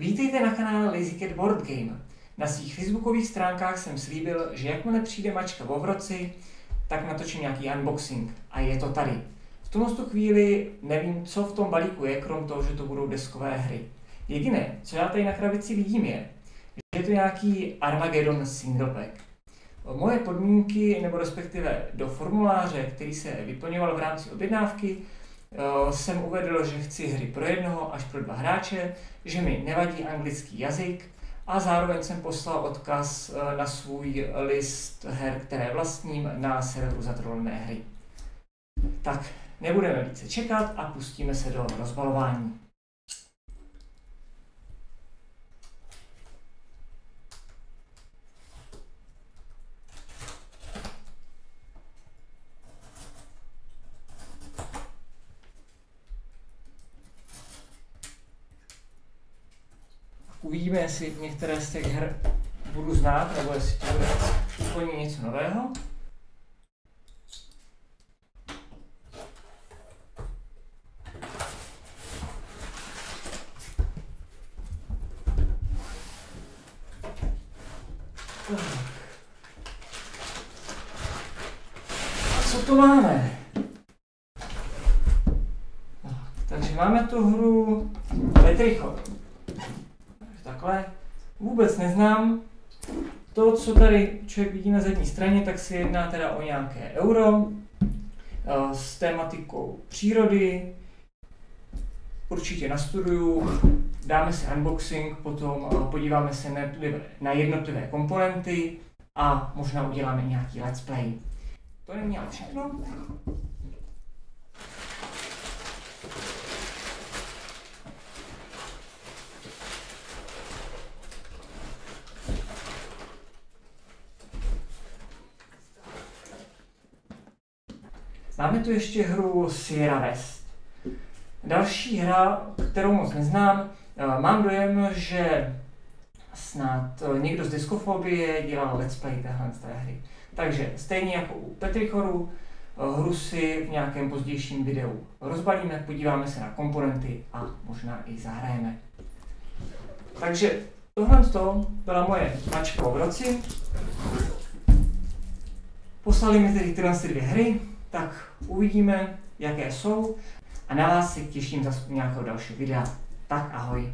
Vítejte na kanále Lazy Cat Board Game. Na svých facebookových stránkách jsem slíbil, že jakmile přijde mačka v ovroci, tak natočím nějaký unboxing. A je to tady. V tomto chvíli nevím, co v tom balíku je, krom toho, že to budou deskové hry. Jediné, co já tady na krabici vidím, je, že je to nějaký Armageddon single pack. Moje podmínky, nebo respektive do formuláře, který se vyplňoval v rámci objednávky, jsem uvedl, že chci hry pro jednoho až pro dva hráče, že mi nevadí anglický jazyk a zároveň jsem poslal odkaz eh, na svůj list her, které vlastním na serveru Zatrolené hry. Tak, nebudeme více čekat a pustíme se do rozbalování. Uvidíme, jestli některé z těch her budu znát, nebo jestli to bude úplně něco nového. Co tu máme? takže máme tu hru Petrichor takhle. Vůbec neznám. To, co tady člověk vidí na zadní straně, tak se jedná teda o nějaké euro eh, s tématikou přírody. Určitě nastuduju, dáme si unboxing, potom eh, podíváme se na jednotlivé komponenty a možná uděláme nějaký let's play. To není ale všechno. Máme tu ještě hru Sierra West. Další hra, kterou moc neznám, eh, mám dojem, že snad eh, někdo z diskofobie dělal let's play téhle té hry. Takže stejně jako u Petrichoru, eh, hru si v nějakém pozdějším videu rozbalíme, podíváme se na komponenty a možná i zahrajeme. Takže tohle to byla moje mačka v roci. Poslali mi tedy tyhle dvě hry, tak uvidíme, jaké jsou a na vás se těším zase u nějakého dalšího videa. Tak ahoj.